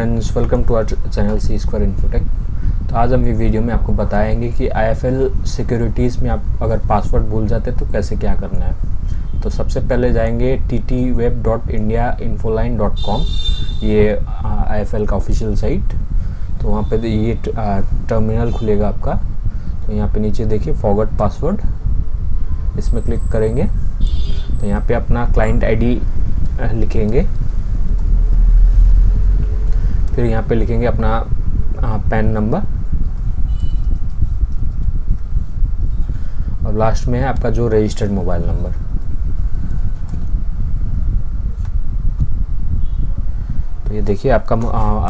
Friends welcome to our channel C square Infotech तो आज हम ये वीडियो में आपको बताएँगे कि आई सिक्योरिटीज़ में आप अगर पासवर्ड भूल जाते हैं तो कैसे क्या करना है? तो सबसे पहले जाएँगे T T web dot India Infoline dot com ये आई का ऑफिशियल साइट तो वहाँ पे ये टर्मिनल खुलेगा आपका। तो यहाँ पे नीचे देखिए फॉरवर्ड पासवर्ड इसमें क्लिक करेंगे। तो यहाँ पे अपना क्लाइंट आईडी लिखेंगे। फिर यहाँ पे लिखेंगे अपना पैन नंबर और लास्ट में है आपका जो रजिस्टर्ड मोबाइल नंबर तो ये देखिए आपका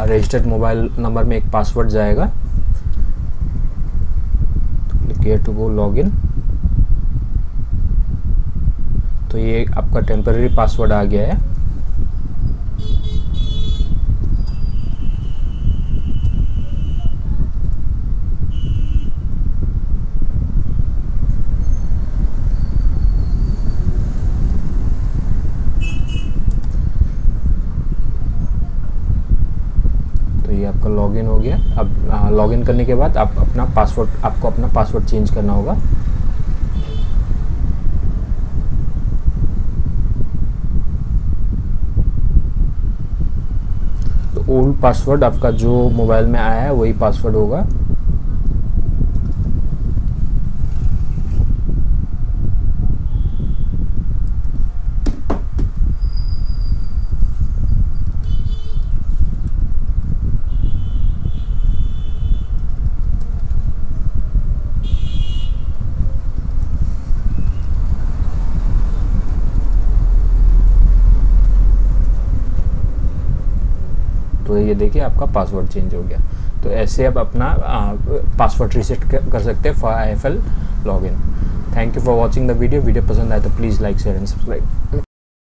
रजिस्टर्ड मोबाइल नंबर में एक पासवर्ड जाएगा। क्लिक टू गो लॉगिन तो ये आपका टेम्पररी पासवर्ड आ गया है। ये आपका लॉगिन हो गया। अब लॉगिन करने के बाद आप अपना पासवर्ड आपको अपना पासवर्ड चेंज करना होगा। तो ओल्ड पासवर्ड आपका जो मोबाइल में आया है, वही पासवर्ड होगा। तो ये देखिए आपका पासवर्ड चेंज हो गया। तो ऐसे आप अपना पासवर्ड रीसेट कर सकते हैं for I F L log in thank you for watching the video video पसंद आए तो please like share and subscribe